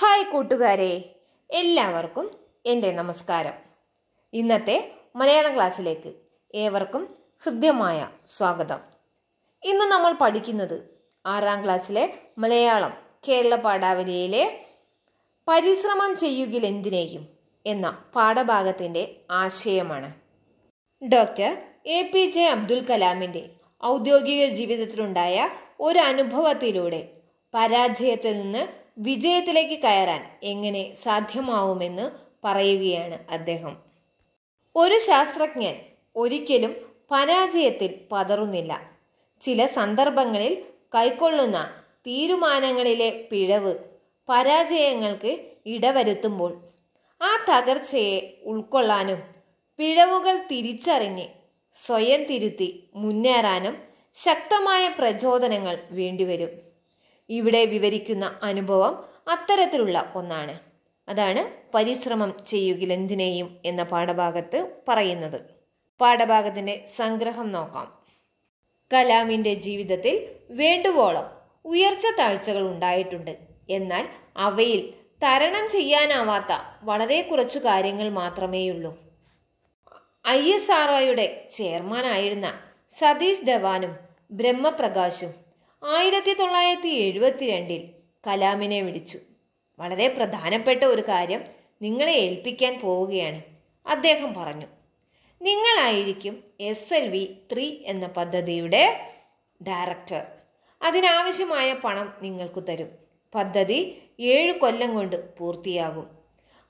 Hi കൂട്ടുകാരെ എല്ലാവർക്കും എന്റെ നമസ്കാരം. ഇന്നത്തെ മലയാളം ക്ലാസ്സിലേക്ക് ഏവർക്കും ഹൃദ്യമായ സ്വാഗതം. ഇന്ന് നമ്മൾ പഠിക്കുന്നത് ആറാം ക്ലാസ്സിലെ മലയാളം കേരള പാഠാവലിയിലെ പരിശ്രമം ചെയ്യുകിൽ എന്തിനേയും എന്ന പാഠഭാഗത്തിന്റെ ആശയമാണ്. Doctor A P J Abdul കലാമിന്റെ ഔദ്യോഗിക ജീവിതത്തിലുണ്ടായ ഒരു അനുഭവത്തിലൂടെ പരാജയത്തിൽ നിന്ന് വിജയത്തിലേക്ക് കയറാൻ എങ്ങനെ സാധ്യമാവുമെന്ന് പറയുകയാണ് അദ്ദേഹം. ഒരു ശാസ്ത്രജ്ഞൻ ഒരിക്കലും പരാജയത്തിൽ പതറുന്നില്ല. ചില സന്ദർഭങ്ങളിൽ കൈക്കൊള്ളുന്ന തീരുമാനങ്ങളിലെ പിഴവ് പരാജയങ്ങൾക്ക് ഇടവരുത്തുമ്പോൾ ആ തകർച്ചയെ ഉൾക്കൊള്ളാനും പിഴവുകൾ തിരിച്ചറിഞ്ഞ് സ്വയം തിരുത്തി മുന്നേറാനും ശക്തമായ പ്രചോദനങ്ങൾ വേണ്ടിവരും. ഇവിടെ വിവരിക്കുന്ന അനുഭവം അത്തരത്തിലുള്ള ഒന്നാണ്. അതാണ് പരിശ്രമം ചെയ്യുകിലെന്തിനേയും എന്ന പാഠഭാഗത്ത് പറയുന്നത്. പാഠഭാഗത്തിന്റെ സംഗ്രഹം നോക്കാം. കലാമിന്റെ ജീവിതത്തിൽ വേണ്ടുവോളം ഉയർച്ച താഴ്ചകൾ ഉണ്ടായിട്ടുണ്ട്. എന്നാൽ അവയിൽ തരണം ചെയ്യാനാവാത്ത വളരെ കുറച്ചു കാര്യങ്ങൾ മാത്രമേയുള്ളൂ. ഐ എസ് ആർ ഒയുടെ ചെയർമാനായിരുന്ന സതീഷ് ധവാനും ബ്രഹ്മപ്രകാശും ആയിരത്തി തൊള്ളായിരത്തി എഴുപത്തിരണ്ടിൽ കലാമിനെ വിളിച്ചു. വളരെ പ്രധാനപ്പെട്ട ഒരു കാര്യം നിങ്ങളെ ഏൽപ്പിക്കാൻ പോവുകയാണ്. അദ്ദേഹം പറഞ്ഞു നിങ്ങളായിരിക്കും എസ് എൽ വി ത്രീ എന്ന പദ്ധതിയുടെ ഡയറക്ടർ. അതിനാവശ്യമായ പണം നിങ്ങൾക്ക് തരും. പദ്ധതി ഏഴ് കൊല്ലം കൊണ്ട് പൂർത്തിയാകും.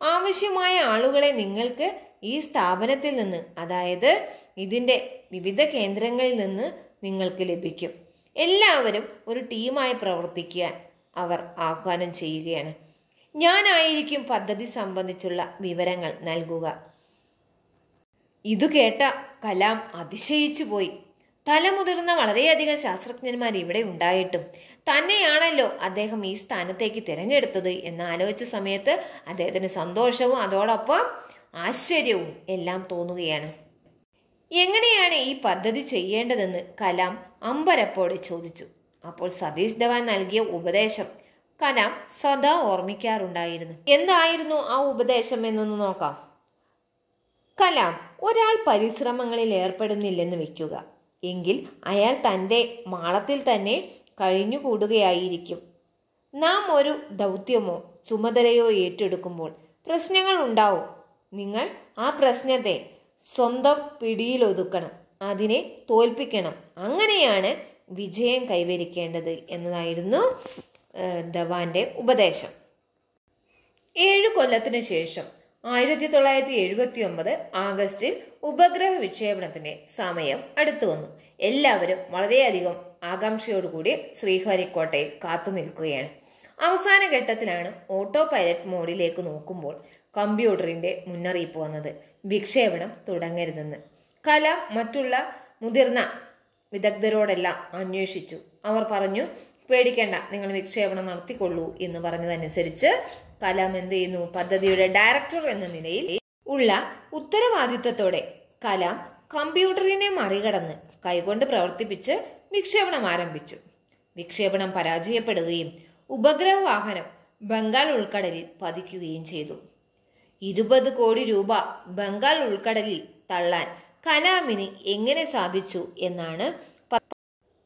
ആവശ്യമായ ആളുകളെ നിങ്ങൾക്ക് ഈ സ്ഥാപനത്തിൽ നിന്ന് അതായത് ഇതിന്റെ വിവിധ കേന്ദ്രങ്ങളിൽ നിന്ന് നിങ്ങൾക്ക് ലഭിക്കും. എല്ലാവരും ഒരു ടീമായി പ്രവർത്തിക്കാൻ അവർ ആഹ്വാനം ചെയ്യുകയാണ്. ഞാനായിരിക്കും പദ്ധതി സംബന്ധിച്ചുള്ള വിവരങ്ങൾ നൽകുക. ഇതു കേട്ട കലാം അതിശയിച്ചു പോയി. തലമുതിർന്ന വളരെയധികം ശാസ്ത്രജ്ഞന്മാർ ഇവിടെ ഉണ്ടായിട്ടും തന്നെയാണല്ലോ അദ്ദേഹം ഈ സ്ഥാനത്തേക്ക് തിരഞ്ഞെടുത്തത് എന്ന് ആലോചിച്ച സമയത്ത് അദ്ദേഹത്തിന് സന്തോഷവും അതോടൊപ്പം ആശ്ചര്യവും എല്ലാം തോന്നുകയാണ്. എങ്ങനെയാണ് ഈ പദ്ധതി ചെയ്യേണ്ടതെന്ന് കലാം അമ്പരപ്പോടെ ചോദിച്ചു. അപ്പോൾ സതീഷ് ധവാൻ നൽകിയ ഉപദേശം കലാം സദാ ഓർമ്മിക്കാറുണ്ടായിരുന്നു. എന്തായിരുന്നു ആ ഉപദേശം എന്നൊന്ന് നോക്കാം. കലാം ഒരാൾ പരിശ്രമങ്ങളിൽ ഏർപ്പെടുന്നില്ലെന്ന് വെക്കുക. എങ്കിൽ അയാൾ തന്റെ മാളത്തിൽ തന്നെ കഴിഞ്ഞുകൂടുകയായിരിക്കും. നാം ഒരു ദൗത്യമോ ചുമതലയോ ഏറ്റെടുക്കുമ്പോൾ പ്രശ്നങ്ങൾ ഉണ്ടാവും. നിങ്ങൾ ആ പ്രശ്നത്തെ സ്വന്തം പിടിയിലൊതുക്കണം. അതിനെ തോൽപ്പിക്കണം. അങ്ങനെയാണ് വിജയം കൈവരിക്കേണ്ടത് എന്നതായിരുന്നു ധവാന്റെ ഉപദേശം. ഏഴു കൊല്ലത്തിന് ശേഷം ആയിരത്തി തൊള്ളായിരത്തി എഴുപത്തി ഒമ്പത് ആഗസ്റ്റിൽ ഉപഗ്രഹ വിക്ഷേപണത്തിന്റെ സമയം അടുത്തു വന്നു. എല്ലാവരും വളരെയധികം ആകാംക്ഷയോടുകൂടി ശ്രീഹരിക്കോട്ടയിൽ കാത്തു നിൽക്കുകയാണ്. അവസാന ഘട്ടത്തിലാണ് ഓട്ടോ പൈലറ്റ് മോഡിലേക്ക് നോക്കുമ്പോൾ കമ്പ്യൂട്ടറിന്റെ മുന്നറിയിപ്പ് വന്നത്. വിക്ഷേപണം തുടങ്ങരുതെന്ന്. കലാം മറ്റുള്ള മുതിർന്ന വിദഗ്ധരോടെല്ലാം അന്വേഷിച്ചു. അവർ പറഞ്ഞു പേടിക്കേണ്ട നിങ്ങൾ വിക്ഷേപണം നടത്തിക്കൊള്ളൂ എന്ന് പറഞ്ഞതനുസരിച്ച് കലാം എന്ത് ചെയ്യുന്നു? പദ്ധതിയുടെ ഡയറക്ടർ എന്ന നിലയിൽ ഉള്ള ഉത്തരവാദിത്വത്തോടെ കലാം കമ്പ്യൂട്ടറിനെ മറികടന്ന് കൈകൊണ്ട് പ്രവർത്തിപ്പിച്ച് വിക്ഷേപണം ആരംഭിച്ചു. വിക്ഷേപണം പരാജയപ്പെടുകയും ഉപഗ്രഹ വാഹനം ബംഗാൾ ഉൾക്കടലിൽ പതിക്കുകയും ചെയ്തു. ഇരുപത് കോടി രൂപ ബംഗാൾ ഉൾക്കടലിൽ തള്ളാൻ കലാമിന് എങ്ങനെ സാധിച്ചു എന്നാണ്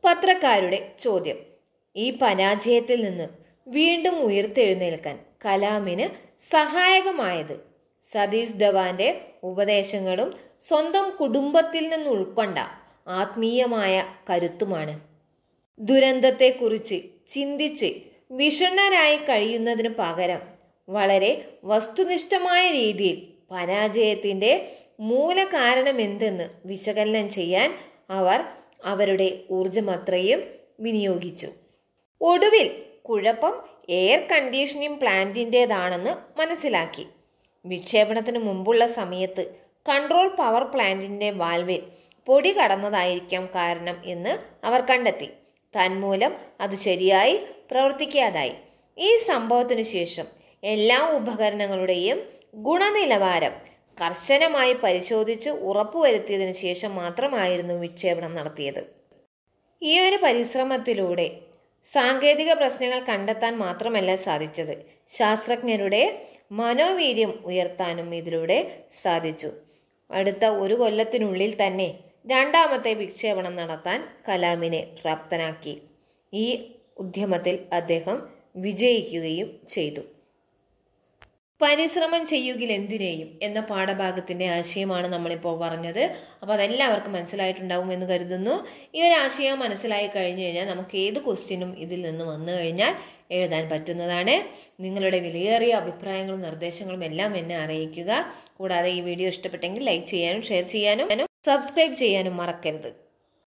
പത്രക്കാരുടെ ചോദ്യം. ഈ പരാജയത്തിൽ നിന്ന് വീണ്ടും ഉയർത്തെഴുന്നേൽക്കാൻ കലാമിന് സഹായകമായത് സതീഷ് ധവാന്റെ ഉപദേശങ്ങളും സ്വന്തം കുടുംബത്തിൽ നിന്ന് ഉൾക്കൊണ്ട ആത്മീയമായ കരുത്തുമാണ്. ദുരന്തത്തെക്കുറിച്ച് ചിന്തിച്ച് വിഷണ്ണരായി കഴിയുന്നതിനു പകരം വളരെ വസ്തുനിഷ്ഠമായ രീതിയിൽ പരാജയത്തിന്റെ മൂലകാരണമെന്തെന്ന് വിശകലനം ചെയ്യാൻ അവർ അവരുടെ ഊർജമത്രയും വിനിയോഗിച്ചു. ഒടുവിൽ കുഴപ്പം എയർ കണ്ടീഷനിങ് പ്ലാന്റിന്റേതാണെന്ന് മനസ്സിലാക്കി. വിക്ഷേപണത്തിന് മുമ്പുള്ള സമയത്ത് കൺട്രോൾ പവർ പ്ലാന്റിന്റെ വാൽവിൽ പൊടി കടന്നതായിരിക്കാം കാരണം എന്ന് അവർ കണ്ടെത്തി. തന്മൂലം അത് ശരിയായി പ്രവർത്തിക്കാതായി. ഈ സംഭവത്തിനു ശേഷം എല്ലാ ഉപകരണങ്ങളുടെയും ഗുണനിലവാരം കർശനമായി പരിശോധിച്ച് ഉറപ്പുവരുത്തിയതിനു ശേഷം മാത്രമായിരുന്നു വിക്ഷേപണം നടത്തിയത്. ഈ ഒരു പരിശ്രമത്തിലൂടെ സാങ്കേതിക പ്രശ്നങ്ങൾ കണ്ടെത്താൻ മാത്രമല്ല സാധിച്ചത്. ശാസ്ത്രജ്ഞരുടെ മനോവീര്യം ഉയർത്താനും ഇതിലൂടെ സാധിച്ചു. അടുത്ത ഒരു കൊല്ലത്തിനുള്ളിൽ തന്നെ രണ്ടാമത്തെ വിക്ഷേപണം നടത്താൻ കലാമിനെ പ്രാപ്തനാക്കി. ഈ ഉദ്യമത്തിൽ അദ്ദേഹം വിജയിക്കുകയും ചെയ്തു. പരിശ്രമം ചെയ്യുകിൽ എന്തിനേയും എന്ന പാഠഭാഗത്തിന്റെ ആശയമാണ് നമ്മളിപ്പോൾ പറഞ്ഞത്. അപ്പോൾ അതെല്ലാവർക്കും മനസ്സിലായിട്ടുണ്ടാവും എന്ന് കരുതുന്നു. ഈ ഒരു ആശയം മനസ്സിലായി കഴിഞ്ഞു കഴിഞ്ഞാൽ നമുക്ക് ഏത് ക്വസ്റ്റ്യനും ഇതിൽ നിന്ന് വന്നു കഴിഞ്ഞാൽ എഴുതാൻ പറ്റുന്നതാണ്. നിങ്ങളുടെ വിലയേറിയ അഭിപ്രായങ്ങളും നിർദ്ദേശങ്ങളും എല്ലാം എന്നെ അറിയിക്കുക. കൂടാതെ ഈ വീഡിയോ ഇഷ്ടപ്പെട്ടെങ്കിൽ ലൈക്ക് ചെയ്യാനും ഷെയർ ചെയ്യാനും സബ്സ്ക്രൈബ് ചെയ്യാനും മറക്കരുത്.